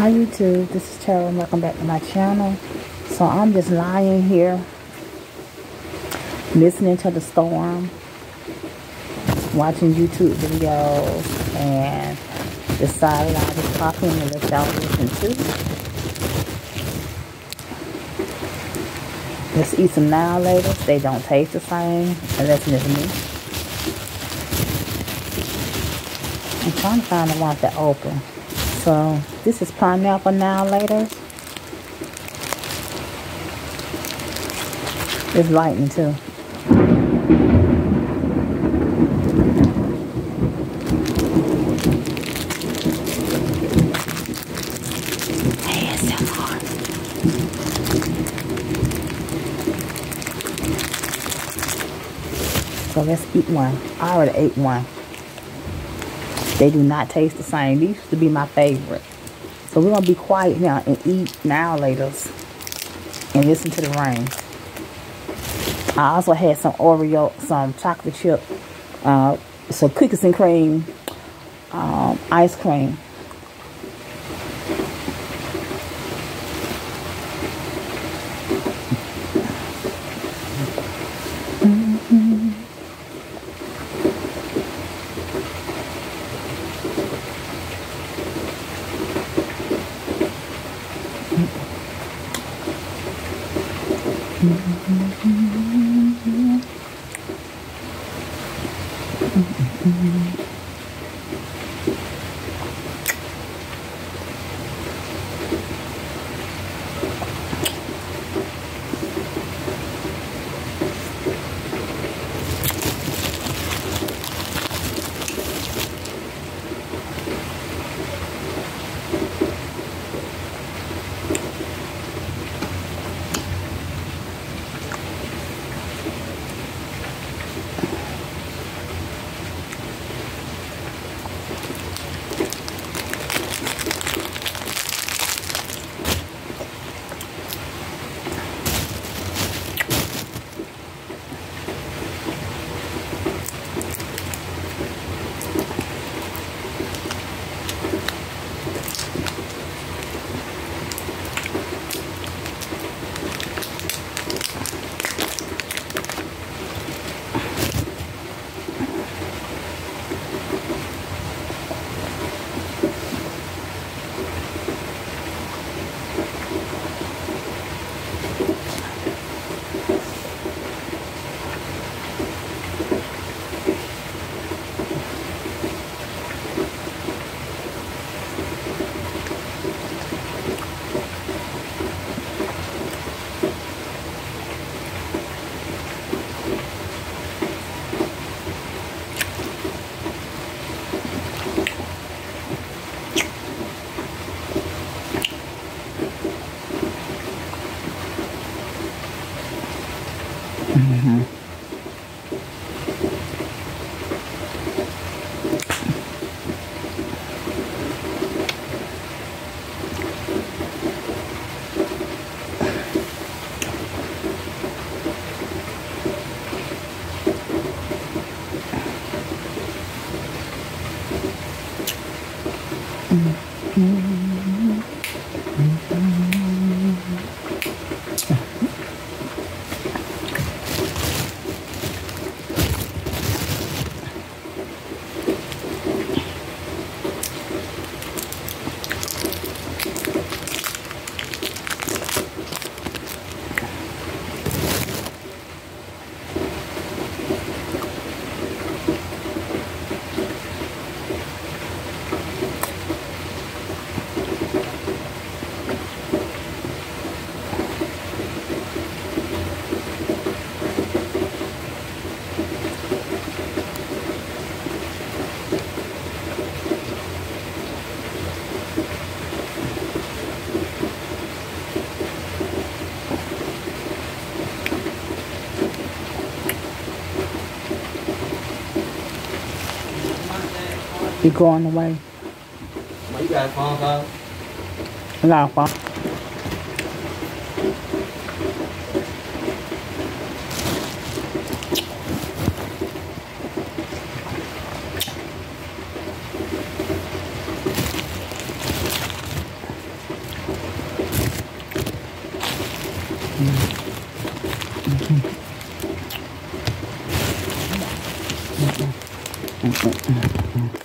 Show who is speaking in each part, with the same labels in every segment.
Speaker 1: Hi YouTube, this is Tara and welcome back to my channel. So I'm just lying here, listening to the storm, watching YouTube videos, and decided I'll just pop in and let y'all listen too. Let's eat some now later. They don't taste the same, unless it's me. I'm trying to find the ones that open. So this is pineapple now later. It's lightning too. So let's eat one. I already ate one. They do not taste the same. These used to be my favorite. So we're going to be quiet now and eat now later and listen to the rain. I also had some Oreo, some chocolate chip, uh, some cookies and cream, um, ice cream. đi con nó bay
Speaker 2: mấy giờ con cơ
Speaker 1: là con Mm-hmm.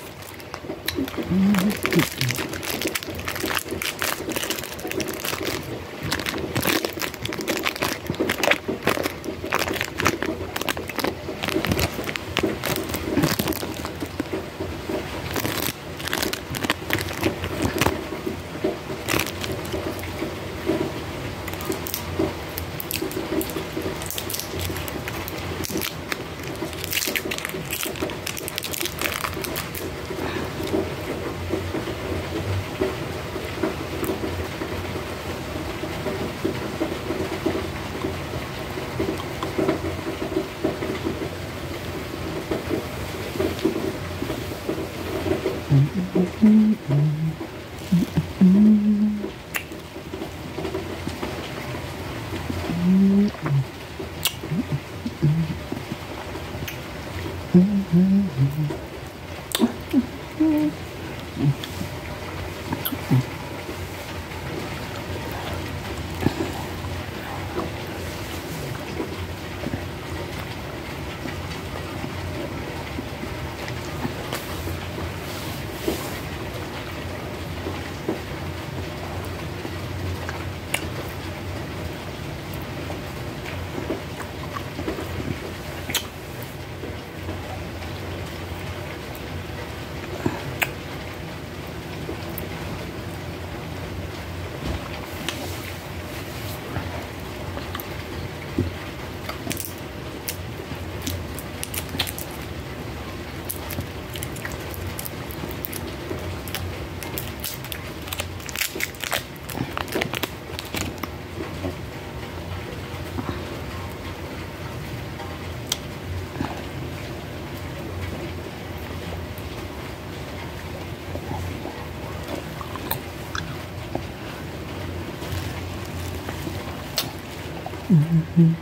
Speaker 1: Phone.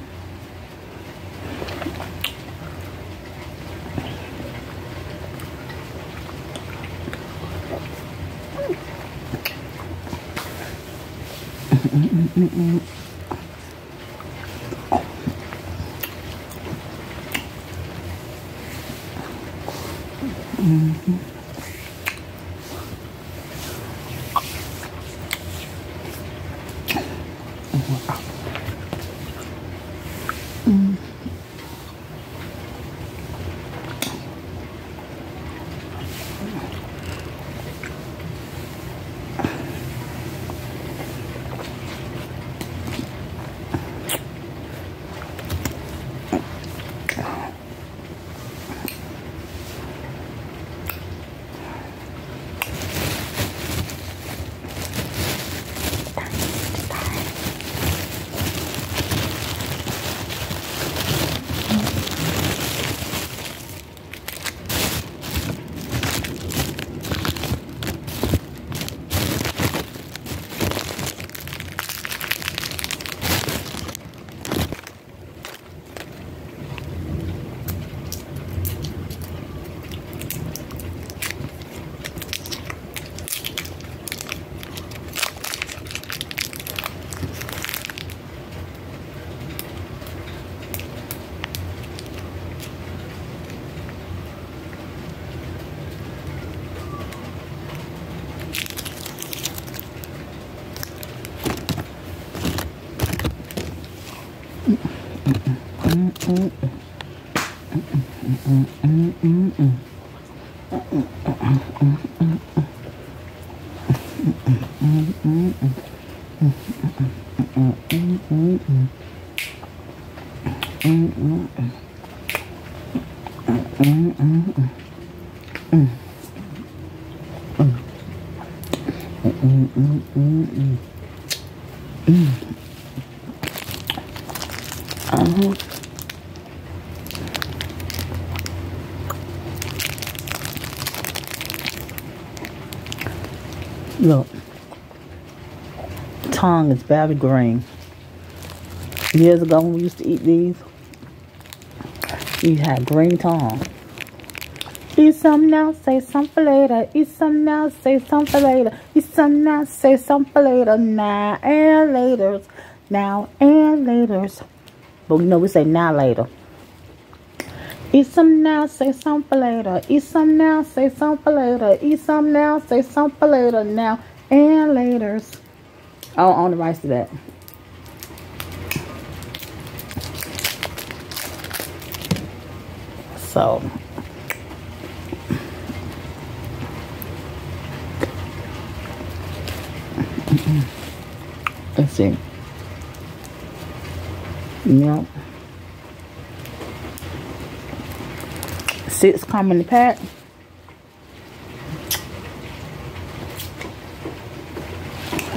Speaker 1: Look, tongue is very green. Years ago when we used to eat these, you had green tongue. Eat some now, say some for later. Eat some now, say some for later. Eat some now, say some for later. Now and later. Now and later. But you know we say now later. Eat some now, say some for later. Eat some now, say some for later. Eat some now, say some for later. Now and laters. Oh, on the rice to that. So let's see. Yep. Six come in the pack.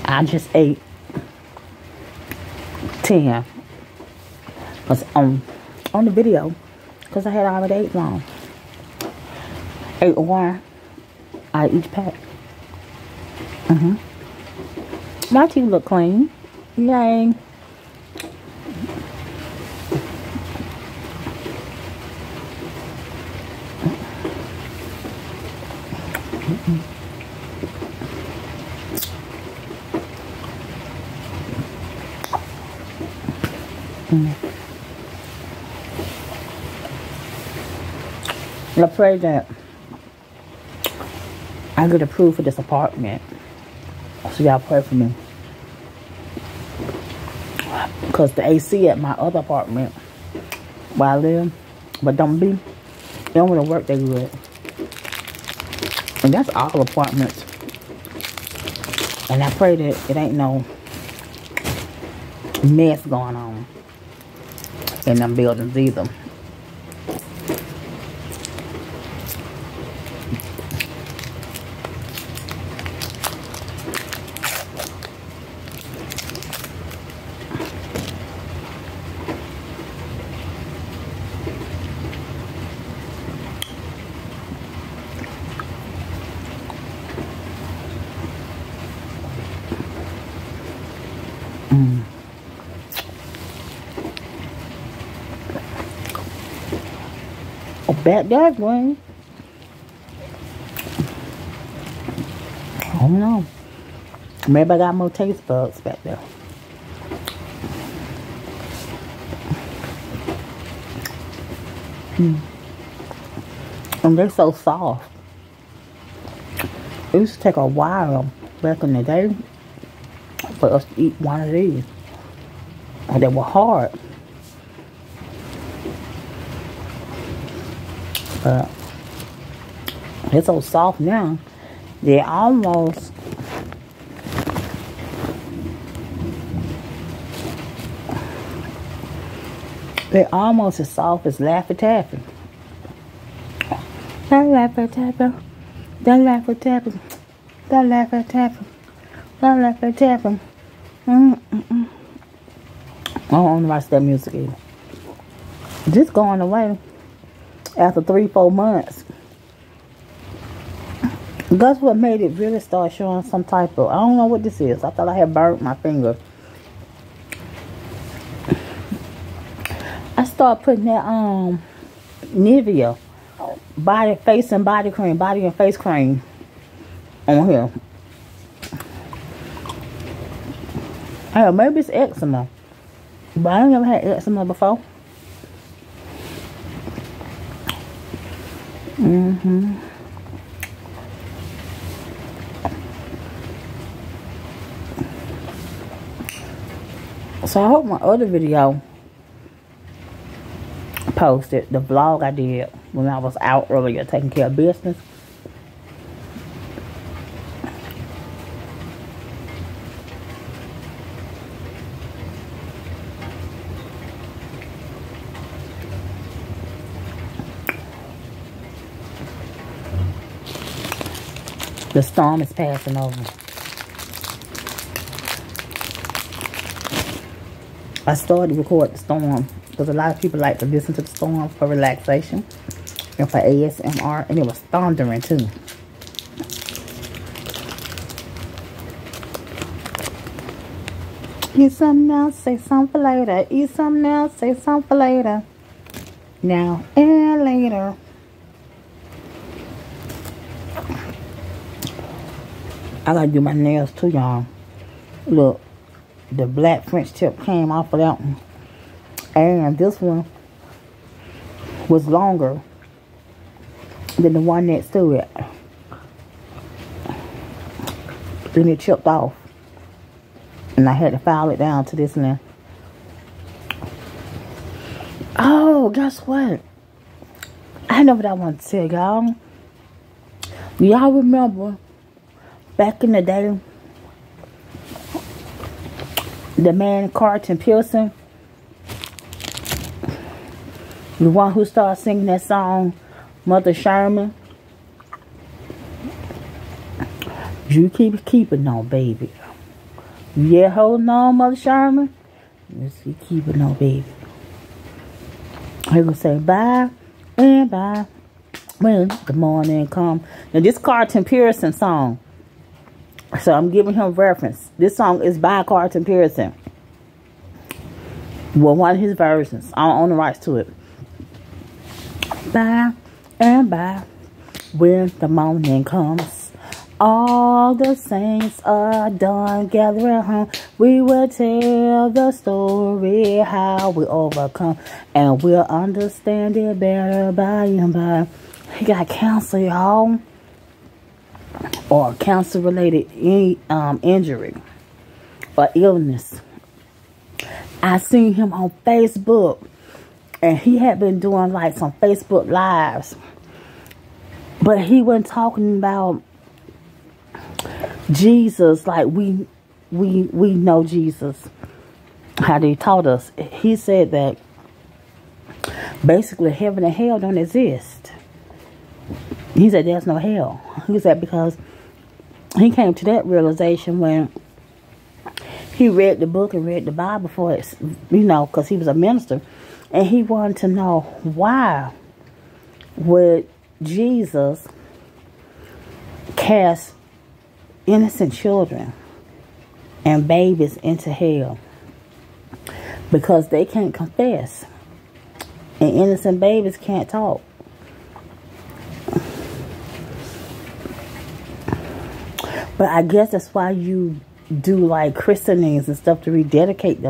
Speaker 1: I just ate 10. Cause on, on the video, because I had already ate one. Ate one I each pack. Mm-hmm. My teeth look clean. Yay. I pray that I get approved for this apartment. So y'all pray for me. Because the AC at my other apartment where I live, but don't be, they don't want to work that good. And that's all apartments. And I pray that it ain't no mess going on in them buildings either. Bad dog one. I don't know. Maybe I got more taste buds back there. Mm. And they're so soft. It used to take a while back in the day for us to eat one of these. And they were hard. But it's so soft now. They almost they're almost as soft as Laffy Taffy. That Laffy Taffy. That Laffy Taffy. That Laffy Taffy. That Laffy Taffy. Mm -mm -mm. I don't want to watch that music either. Just going away after three, four months. That's what made it really start showing some type of, I don't know what this is. I thought I had burnt my finger. I started putting that um Nivea body, face and body cream, body and face cream on here. Hell, maybe it's eczema. But I never had eczema before. Mm-hmm. So I hope my other video posted, the vlog I did when I was out earlier taking care of business. The storm is passing over. I started to record the storm because a lot of people like to listen to the storm for relaxation and for ASMR. And it was thundering too. Eat something now, say something later. Eat something now, say something later. Now and later. I gotta do my nails too, y'all. Look, the black French tip came off of that one. And this one, was longer than the one next to it. Then it chipped off. And I had to file it down to this length. Oh, guess what? I know what I want to tell y'all. Y'all remember back in the day, the man Carlton Pearson, the one who started singing that song, Mother Sherman. You keep keeping on, baby. Yeah, holding on, Mother Sherman. Let's see, keeping on, baby. He gonna say bye and bye when the morning come. Now this Carlton Pearson song. So I'm giving him reference. This song is by Carlton Pearson. Well, one of his versions. I don't own the rights to it. Bye and bye when the morning comes. All the saints are done gathering home. We will tell the story how we overcome. And we'll understand it better by and by. He got cancer, y'all. Or cancer related in, um, injury or illness. I seen him on Facebook. And he had been doing like some Facebook lives. But he wasn't talking about Jesus like we we we know Jesus. How they taught us. He said that basically heaven and hell don't exist. He said there's no hell. He said because he came to that realization when he read the book and read the Bible for it, you know, because he was a minister. And he wanted to know why would Jesus cast innocent children and babies into hell because they can't confess and innocent babies can't talk. But I guess that's why you do like christenings and stuff to rededicate them